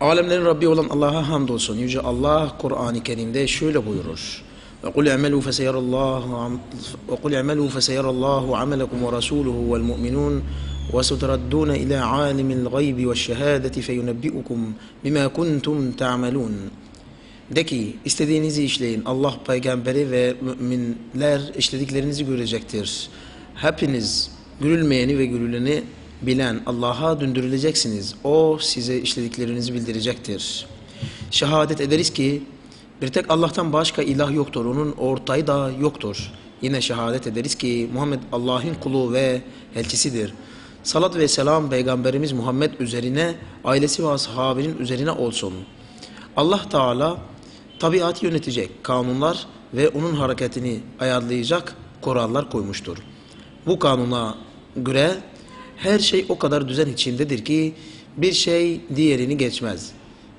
Alemlerin Rabbi olan Allah'a hamdolsun. Yüce Allah Kur'an-ı Kerim'de şöyle buyurur. وَقُلْ اَعْمَلُوا فَسَيَرَ اللّٰهُ وَقُلْ اَعْمَلُوا فَسَيَرَ اللّٰهُ عَمَلَكُمْ وَرَسُولُهُ وَالْمُؤْمِنُونَ وَسَتُرَدُّونَ إِلَى عَالِمِ الْغَيْبِ وَالشَّهَادَةِ فَيُنَبِّئُكُمْ بِمَا كُنْتُمْ تَعْمَلُونَ De ki istediğinizi işleyin. Allah peygamberi ve müminler işlediklerinizi görecektir. Hepiniz görülmeyeni ve görüleni bilen Allah'a döndürüleceksiniz. O size işlediklerinizi bildirecektir. Şehadet ederiz ki bir tek Allah'tan başka ilah yoktur. Onun ortayı da yoktur. Yine şehadet ederiz ki Muhammed Allah'ın kulu ve elçisidir. Salat ve selam Peygamberimiz Muhammed üzerine, ailesi ve ashabinin üzerine olsun. Allah Teala tabiatı yönetecek kanunlar ve onun hareketini ayarlayacak kurallar koymuştur. Bu kanuna göre her şey o kadar düzen içindedir ki bir şey diğerini geçmez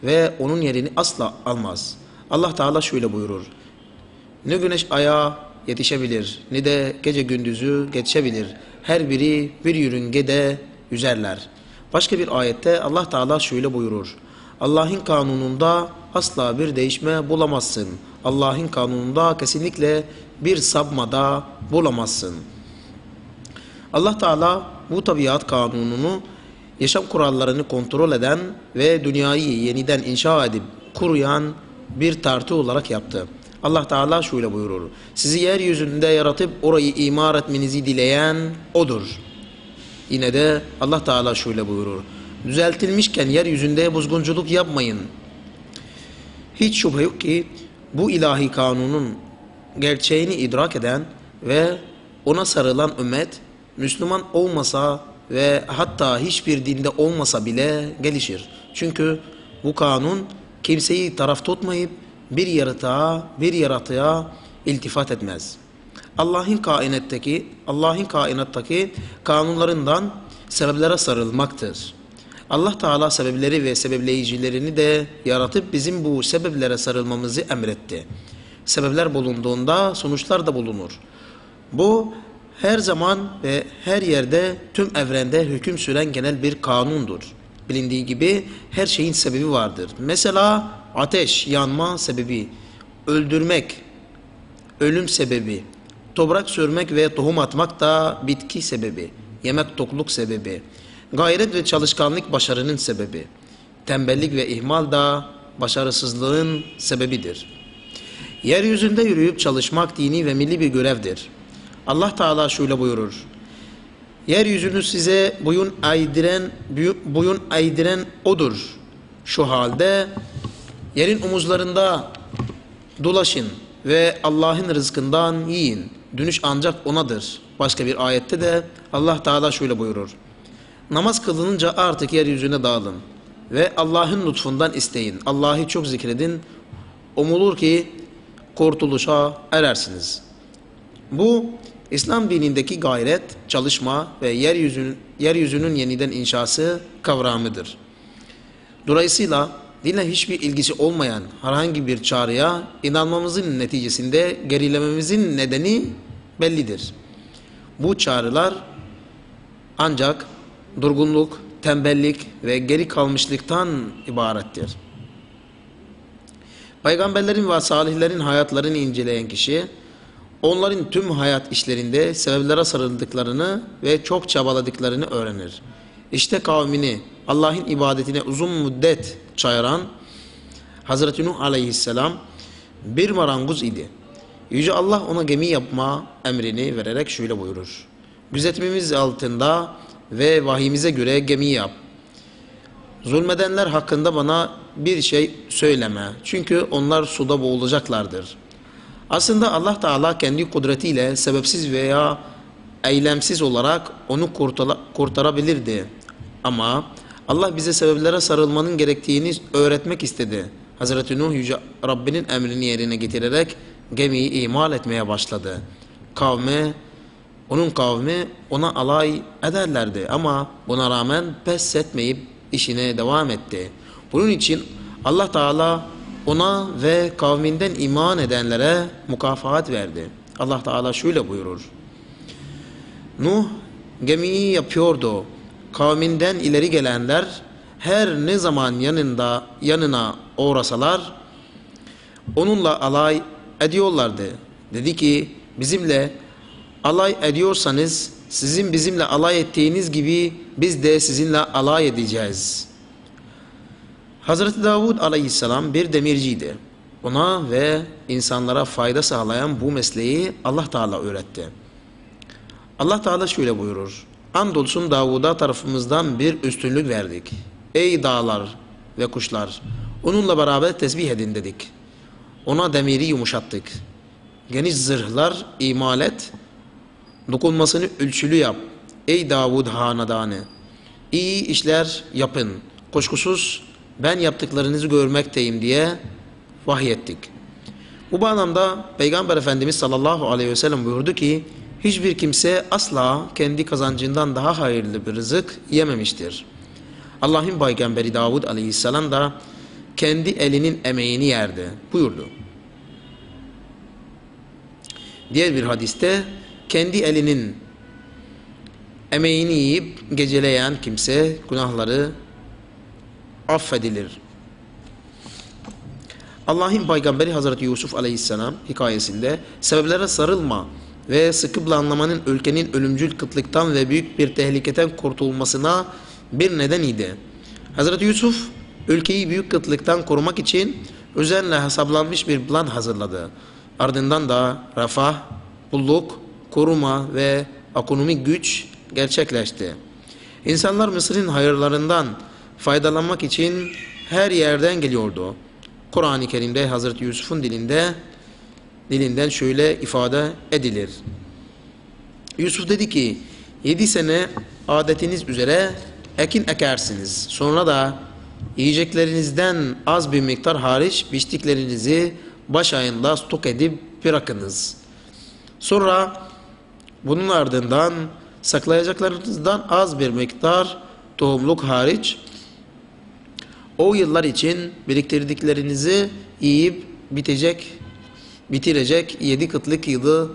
ve onun yerini asla almaz. Allah Teala şöyle buyurur. Ne güneş aya yetişebilir ne de gece gündüzü geçebilir. Her biri bir yörüngede yüzerler. Başka bir ayette Allah Teala şöyle buyurur. Allah'ın kanununda asla bir değişme bulamazsın. Allah'ın kanununda kesinlikle bir sapmada bulamazsın. Allah Teala bu tabiat kanununu yaşam kurallarını kontrol eden ve dünyayı yeniden inşa edip kuruyan bir tartı olarak yaptı. Allah Teala şöyle buyurur. Sizi yeryüzünde yaratıp orayı imar etmenizi dileyen O'dur. Yine de Allah Teala şöyle buyurur. Düzeltilmişken yeryüzünde bozgunculuk yapmayın. Hiç şüphe yok ki bu ilahi kanunun gerçeğini idrak eden ve ona sarılan ümmet Müslüman olmasa ve hatta hiçbir dinde olmasa bile gelişir. Çünkü bu kanun kimseyi taraf tutmayıp bir yaratığa, bir yaratığa iltifat etmez. Allah'ın kainattaki, Allah'ın kainattaki kanunlarından sebeplere sarılmaktır. Allah Teala sebepleri ve sebepleyicilerini de yaratıp bizim bu sebeplere sarılmamızı emretti. Sebepler bulunduğunda sonuçlar da bulunur. Bu her zaman ve her yerde tüm evrende hüküm süren genel bir kanundur. Bilindiği gibi her şeyin sebebi vardır. Mesela ateş, yanma sebebi, öldürmek, ölüm sebebi, toprak sürmek ve tohum atmak da bitki sebebi, yemek tokluk sebebi, gayret ve çalışkanlık başarının sebebi, tembellik ve ihmal da başarısızlığın sebebidir. Yeryüzünde yürüyüp çalışmak dini ve milli bir görevdir. Allah Teala şöyle buyurur. Yeryüzünü size boyun eğdiren, boyun eğdiren odur. Şu halde yerin omuzlarında dolaşın ve Allah'ın rızkından yiyin. Dönüş ancak onadır. Başka bir ayette de Allah Teala şöyle buyurur. Namaz kılınınca artık yeryüzüne dağılın ve Allah'ın lütfundan isteyin. Allah'ı çok zikredin. Umulur ki kurtuluşa erersiniz. Bu İslam dinindeki gayret, çalışma ve yeryüzünün, yeryüzünün yeniden inşası kavramıdır. Dolayısıyla dinle hiçbir ilgisi olmayan herhangi bir çağrıya inanmamızın neticesinde gerilememizin nedeni bellidir. Bu çağrılar ancak durgunluk, tembellik ve geri kalmışlıktan ibarettir. Peygamberlerin ve salihlerin hayatlarını inceleyen kişi, onların tüm hayat işlerinde sebeplere sarıldıklarını ve çok çabaladıklarını öğrenir. İşte kavmini Allah'ın ibadetine uzun müddet çağıran Hazreti Nuh aleyhisselam bir maranguz idi. Yüce Allah ona gemi yapma emrini vererek şöyle buyurur. Gözetmemiz altında ve vahimize göre gemi yap. Zulmedenler hakkında bana bir şey söyleme. Çünkü onlar suda boğulacaklardır. Aslında Allah Teala kendi kudretiyle sebepsiz veya eylemsiz olarak onu kurtarabilirdi. Ama Allah bize sebeplere sarılmanın gerektiğini öğretmek istedi. Hazreti Nuh Yüce Rabbinin emrini yerine getirerek gemiyi imal etmeye başladı. Kavmi, onun kavmi ona alay ederlerdi ama buna rağmen pes etmeyip işine devam etti. Bunun için Allah Teala ona ve kavminden iman edenlere mukafat verdi. Allah Teala şöyle buyurur. Nuh gemiyi yapıyordu. Kavminden ileri gelenler her ne zaman yanında yanına uğrasalar onunla alay ediyorlardı. Dedi ki bizimle alay ediyorsanız sizin bizimle alay ettiğiniz gibi biz de sizinle alay edeceğiz. Hazreti Davud aleyhisselam bir demirciydi. Ona ve insanlara fayda sağlayan bu mesleği Allah Teala öğretti. Allah Teala şöyle buyurur. Andolsun Davud'a tarafımızdan bir üstünlük verdik. Ey dağlar ve kuşlar! Onunla beraber tesbih edin dedik. Ona demiri yumuşattık. Geniş zırhlar imal et. Dokunmasını ölçülü yap. Ey Davud hanedanı! İyi işler yapın. Kuşkusuz ben yaptıklarınızı görmekteyim diye vahyettik. Bu bağlamda Peygamber Efendimiz sallallahu aleyhi ve sellem buyurdu ki hiçbir kimse asla kendi kazancından daha hayırlı bir rızık yememiştir. Allah'ın peygamberi Davud aleyhisselam da kendi elinin emeğini yerdi buyurdu. Diğer bir hadiste kendi elinin emeğini yiyip geceleyen kimse günahları affedilir. Allah'ın peygamberi Hazreti Yusuf aleyhisselam hikayesinde sebeplere sarılma ve sıkı planlamanın ülkenin ölümcül kıtlıktan ve büyük bir tehlikeden kurtulmasına bir neden idi. Hazreti Yusuf ülkeyi büyük kıtlıktan korumak için özenle hesaplanmış bir plan hazırladı. Ardından da refah, bulluk, koruma ve ekonomik güç gerçekleşti. İnsanlar Mısır'ın hayırlarından faydalanmak için her yerden geliyordu. Kur'an-ı Kerim'de Hazreti Yusuf'un dilinde dilinden şöyle ifade edilir. Yusuf dedi ki yedi sene adetiniz üzere ekin ekersiniz. Sonra da yiyeceklerinizden az bir miktar hariç biçtiklerinizi baş ayında stok edip bırakınız. Sonra bunun ardından saklayacaklarınızdan az bir miktar tohumluk hariç o yıllar için biriktirdiklerinizi yiyip bitecek, bitirecek yedi kıtlık yılı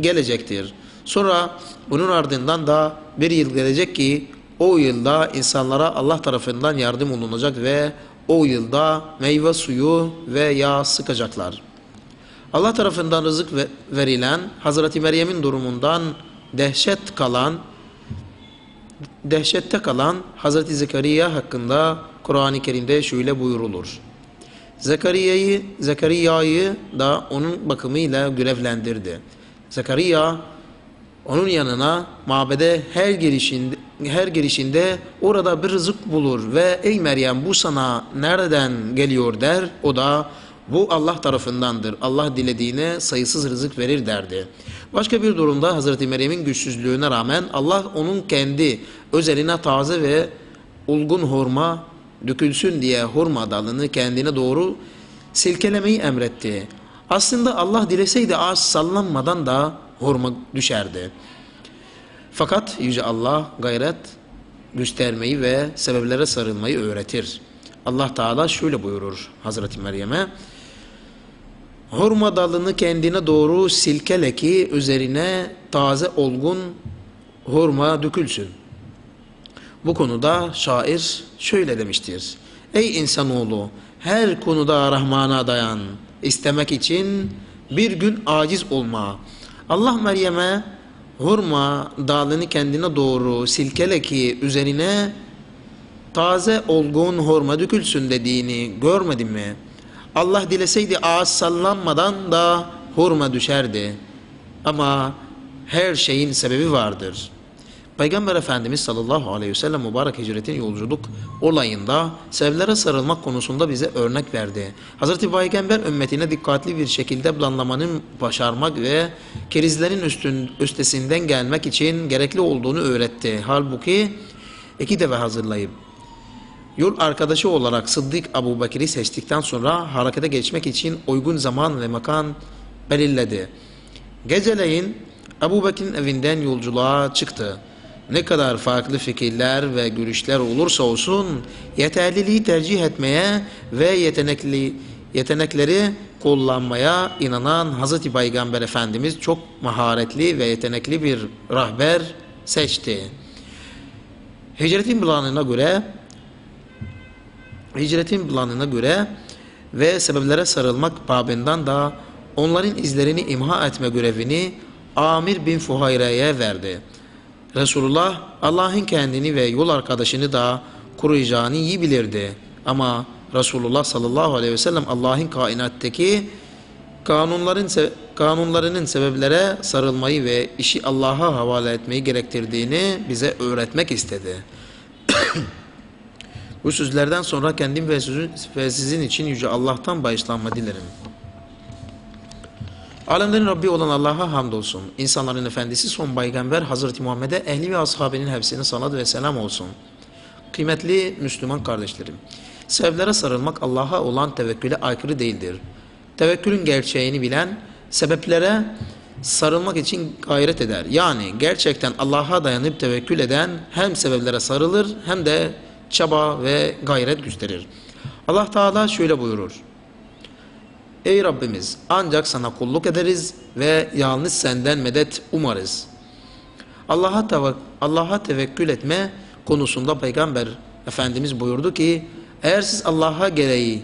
gelecektir. Sonra bunun ardından da bir yıl gelecek ki o yılda insanlara Allah tarafından yardım olunacak ve o yılda meyve suyu ve yağ sıkacaklar. Allah tarafından rızık verilen Hazreti Meryem'in durumundan dehşet kalan dehşette kalan Hazreti Zekeriya hakkında Kur'an-ı Kerim'de şöyle buyurulur. Zekeriya'yı Zekeriya'yı da onun bakımıyla görevlendirdi. Zekeriya onun yanına mabede her girişinde her girişinde orada bir rızık bulur ve ey Meryem bu sana nereden geliyor der. O da bu Allah tarafındandır. Allah dilediğine sayısız rızık verir derdi. Başka bir durumda Hazreti Meryem'in güçsüzlüğüne rağmen Allah onun kendi özeline taze ve ulgun hurma dökülsün diye hurma dalını kendine doğru silkelemeyi emretti. Aslında Allah dileseydi ağaç sallanmadan da hurma düşerdi. Fakat Yüce Allah gayret göstermeyi ve sebeplere sarılmayı öğretir. Allah Teala şöyle buyurur Hazreti Meryem'e Hurma dalını kendine doğru silkele ki üzerine taze olgun hurma dökülsün. Bu konuda şair şöyle demiştir. Ey insanoğlu her konuda Rahman'a dayan. İstemek için bir gün aciz olma. Allah Meryem'e hurma dalını kendine doğru silkele ki üzerine taze olgun hurma dökülsün dediğini görmedin mi? Allah dileseydi ağaç sallanmadan da hurma düşerdi. Ama her şeyin sebebi vardır. Peygamber Efendimiz sallallahu aleyhi ve sellem mübarek hicretin yolculuk olayında sebeplere sarılmak konusunda bize örnek verdi. Hazreti Peygamber ümmetine dikkatli bir şekilde planlamanın başarmak ve kerizlerin üstün, üstesinden gelmek için gerekli olduğunu öğretti. Halbuki iki deve hazırlayıp Yol arkadaşı olarak Sıddık Abu Bakır'ı seçtikten sonra harekete geçmek için uygun zaman ve makan belirledi. Geceleyin Abu Bakır'ın evinden yolculuğa çıktı. Ne kadar farklı fikirler ve görüşler olursa olsun yeterliliği tercih etmeye ve yetenekli yetenekleri kullanmaya inanan Hazreti Peygamber Efendimiz çok maharetli ve yetenekli bir rahber seçti. Hicretin planına göre Hicretin planına göre ve sebeplere sarılmak babından da onların izlerini imha etme görevini Amir bin Fuhayre'ye verdi. Resulullah Allah'ın kendini ve yol arkadaşını da koruyacağını iyi bilirdi. Ama Resulullah sallallahu aleyhi ve sellem Allah'ın kainattaki kanunların kanunlarının sebeplere sarılmayı ve işi Allah'a havale etmeyi gerektirdiğini bize öğretmek istedi. Bu sözlerden sonra kendim ve sizin, ve sizin için Yüce Allah'tan bağışlanma dilerim. Alemlerin Rabbi olan Allah'a hamdolsun. İnsanların efendisi son peygamber Hazreti Muhammed'e ehli ve ashabinin hepsine salat ve selam olsun. Kıymetli Müslüman kardeşlerim, sebeplere sarılmak Allah'a olan tevekküle aykırı değildir. Tevekkülün gerçeğini bilen, sebeplere sarılmak için gayret eder. Yani gerçekten Allah'a dayanıp tevekkül eden hem sebeplere sarılır hem de çaba ve gayret gösterir. Allah Teala şöyle buyurur. Ey Rabbimiz ancak sana kulluk ederiz ve yalnız senden medet umarız. Allah'a tevek Allah'a tevekkül etme konusunda Peygamber Efendimiz buyurdu ki eğer siz Allah'a gereği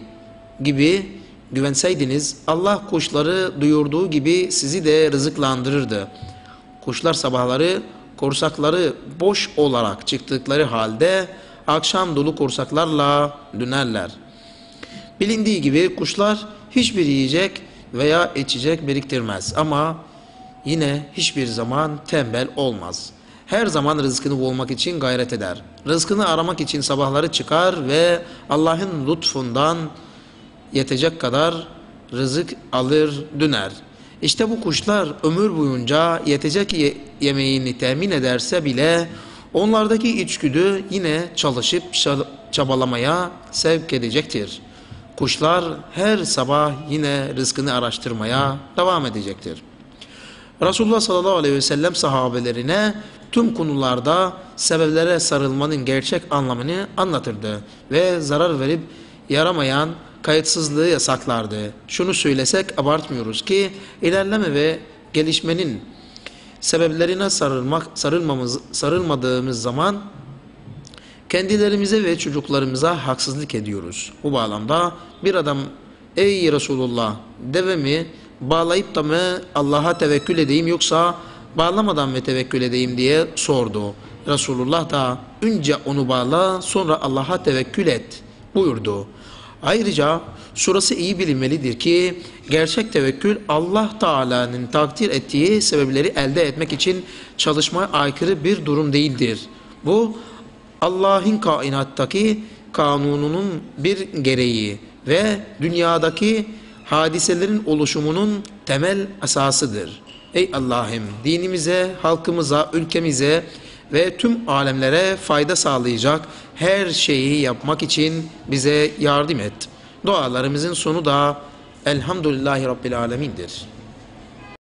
gibi güvenseydiniz Allah kuşları duyurduğu gibi sizi de rızıklandırırdı. Kuşlar sabahları korsakları boş olarak çıktıkları halde akşam dolu korsaklarla dönerler. Bilindiği gibi kuşlar hiçbir yiyecek veya içecek biriktirmez ama yine hiçbir zaman tembel olmaz. Her zaman rızkını bulmak için gayret eder. Rızkını aramak için sabahları çıkar ve Allah'ın lütfundan yetecek kadar rızık alır döner. İşte bu kuşlar ömür boyunca yetecek ye- yemeğini temin ederse bile onlardaki içgüdü yine çalışıp çabalamaya sevk edecektir. Kuşlar her sabah yine rızkını araştırmaya devam edecektir. Resulullah sallallahu aleyhi ve sellem sahabelerine tüm konularda sebeplere sarılmanın gerçek anlamını anlatırdı ve zarar verip yaramayan kayıtsızlığı yasaklardı. Şunu söylesek abartmıyoruz ki ilerleme ve gelişmenin sebeplerine sarılmak sarılmamız sarılmadığımız zaman kendilerimize ve çocuklarımıza haksızlık ediyoruz. Bu bağlamda bir adam ey Resulullah devemi bağlayıp da mı Allah'a tevekkül edeyim yoksa bağlamadan mı tevekkül edeyim diye sordu. Resulullah da önce onu bağla sonra Allah'a tevekkül et buyurdu. Ayrıca şurası iyi bilinmelidir ki gerçek tevekkül Allah Teala'nın takdir ettiği sebepleri elde etmek için çalışmaya aykırı bir durum değildir. Bu Allah'ın kainattaki kanununun bir gereği ve dünyadaki hadiselerin oluşumunun temel esasıdır. Ey Allah'ım dinimize, halkımıza, ülkemize ve tüm alemlere fayda sağlayacak her şeyi yapmak için bize yardım et. Dualarımızın sonu da Elhamdülillahi Rabbil Alemin'dir.